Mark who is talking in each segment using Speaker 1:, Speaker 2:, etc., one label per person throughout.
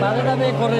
Speaker 1: বারোটা করে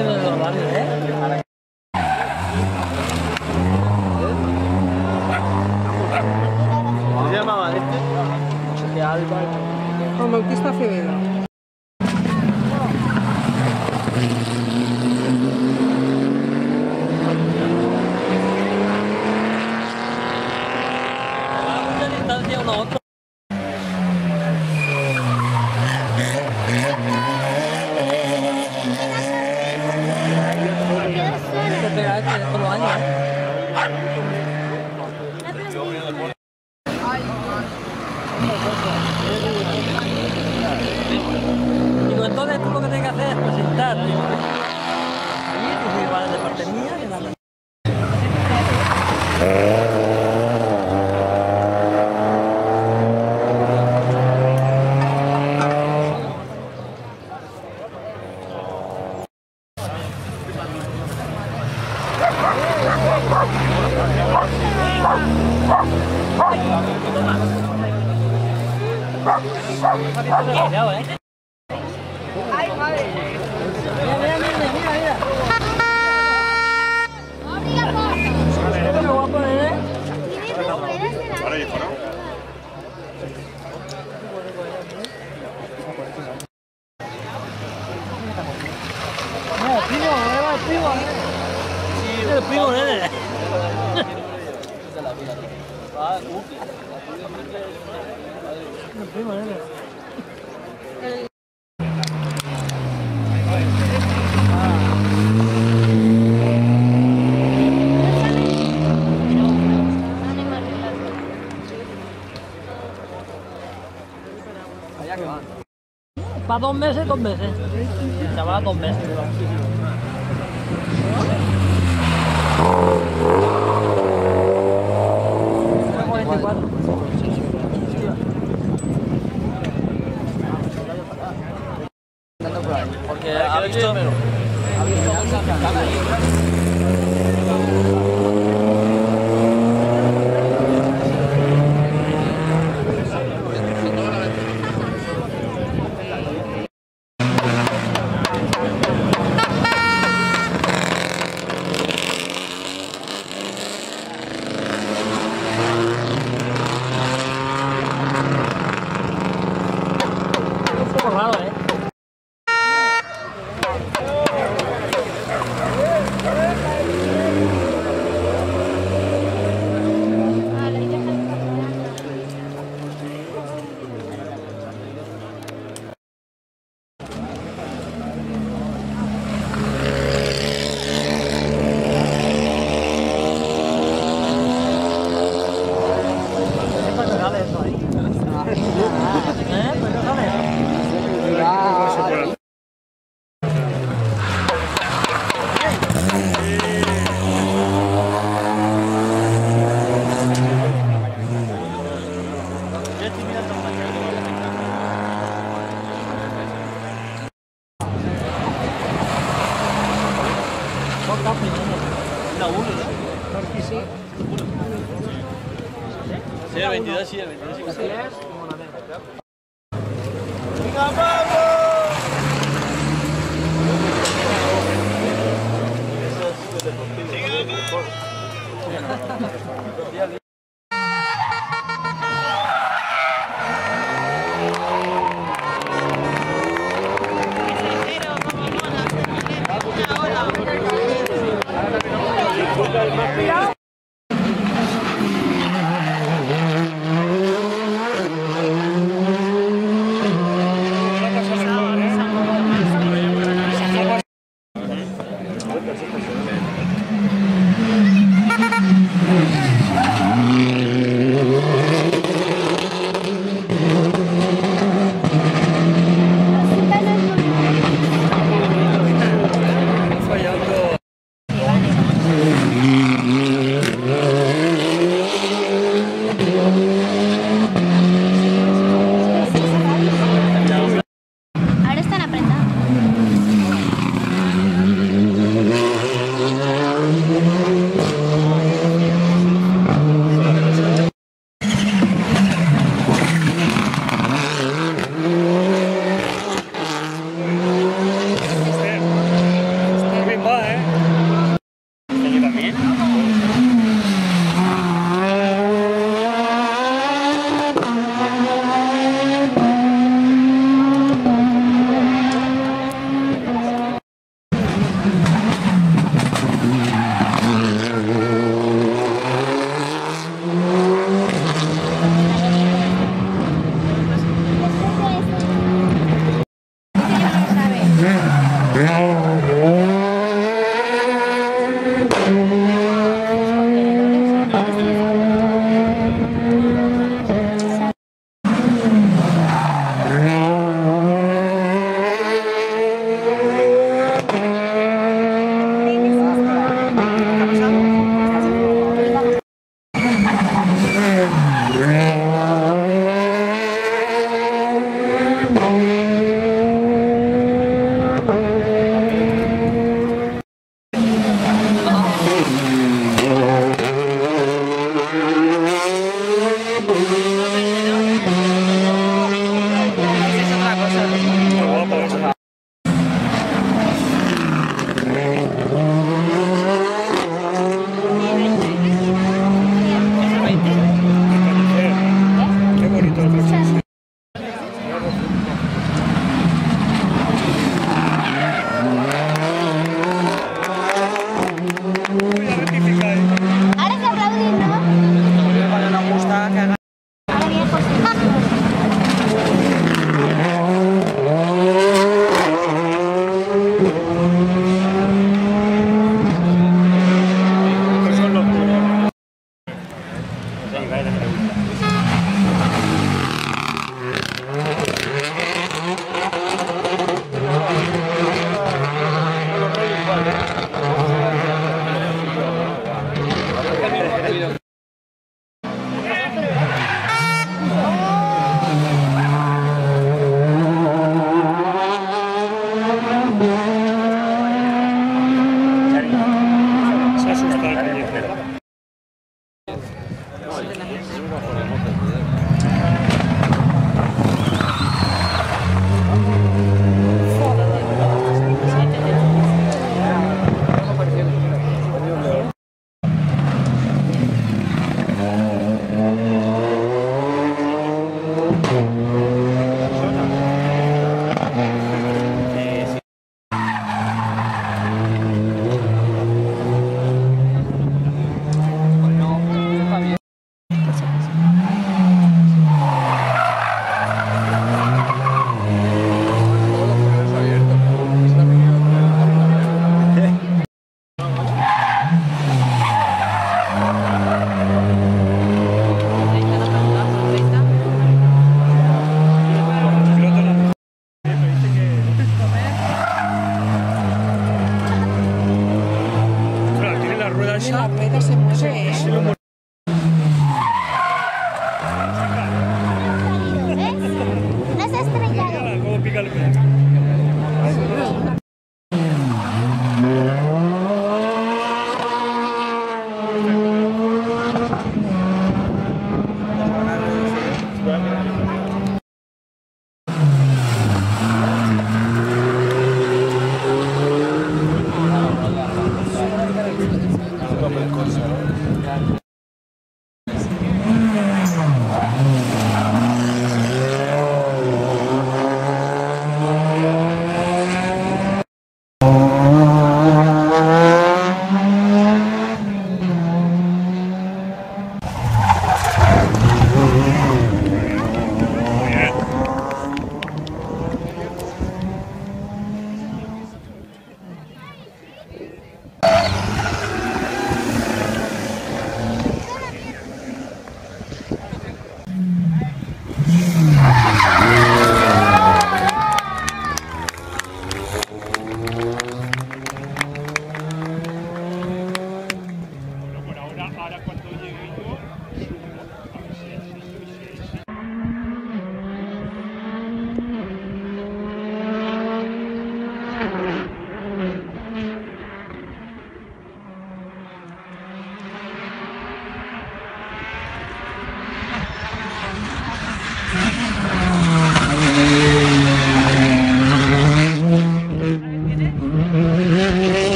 Speaker 2: ya que van.
Speaker 3: ¿Para dos meses? Dos meses. Se va a dos meses.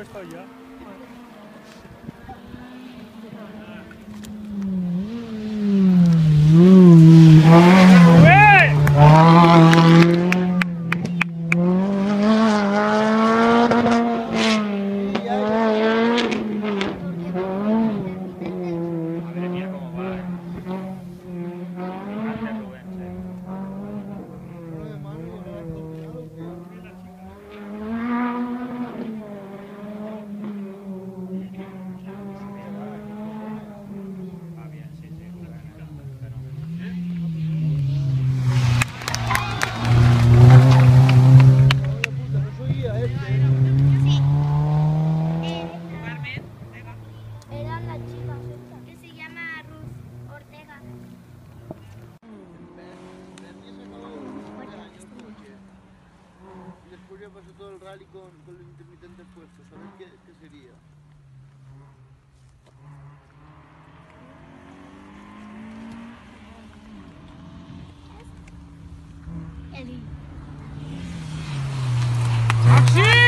Speaker 4: first for you.
Speaker 2: Va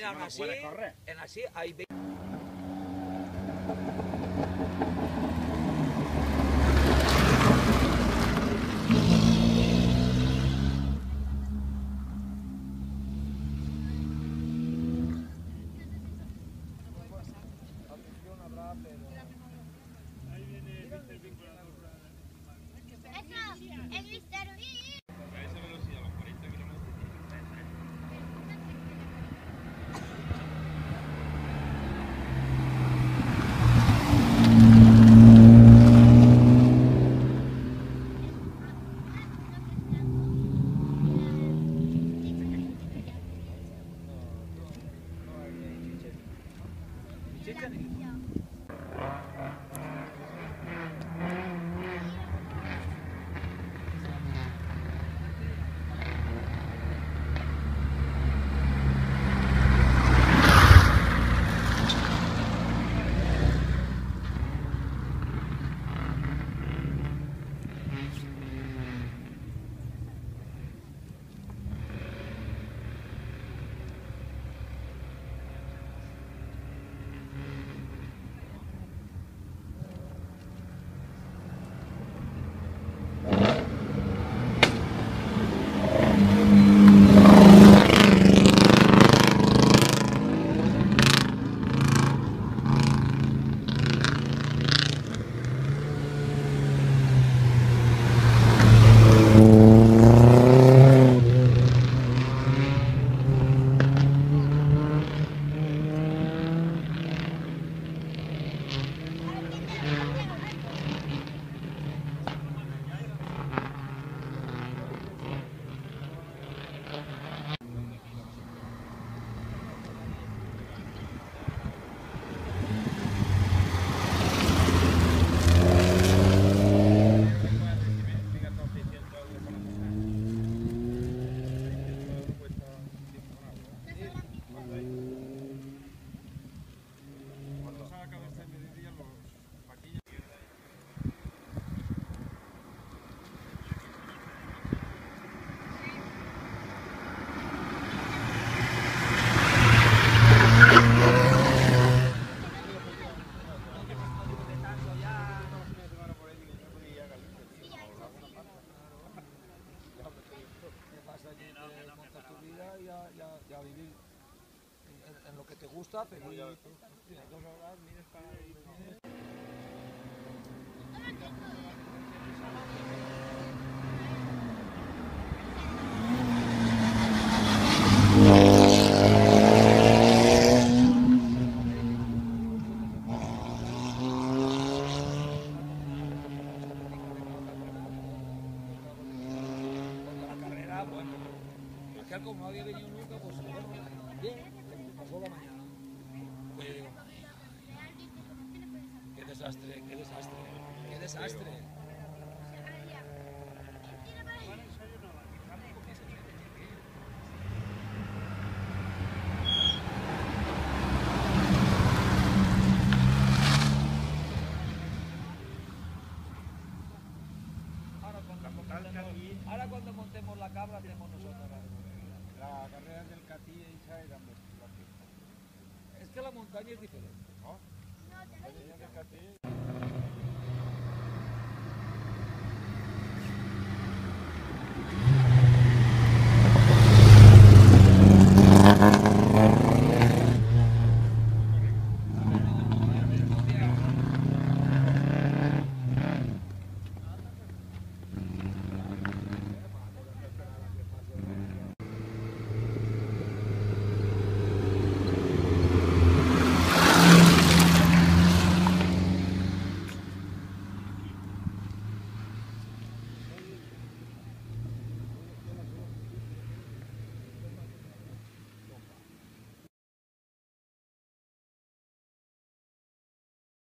Speaker 3: miran así, en así hay 接这样 te gusta,
Speaker 5: pero ya... Ahora cuando, montemos, la cabra hacemos nosotros la
Speaker 6: La carrera del Catí esa era
Speaker 5: Es que la montaña es diferente.
Speaker 6: ¿no?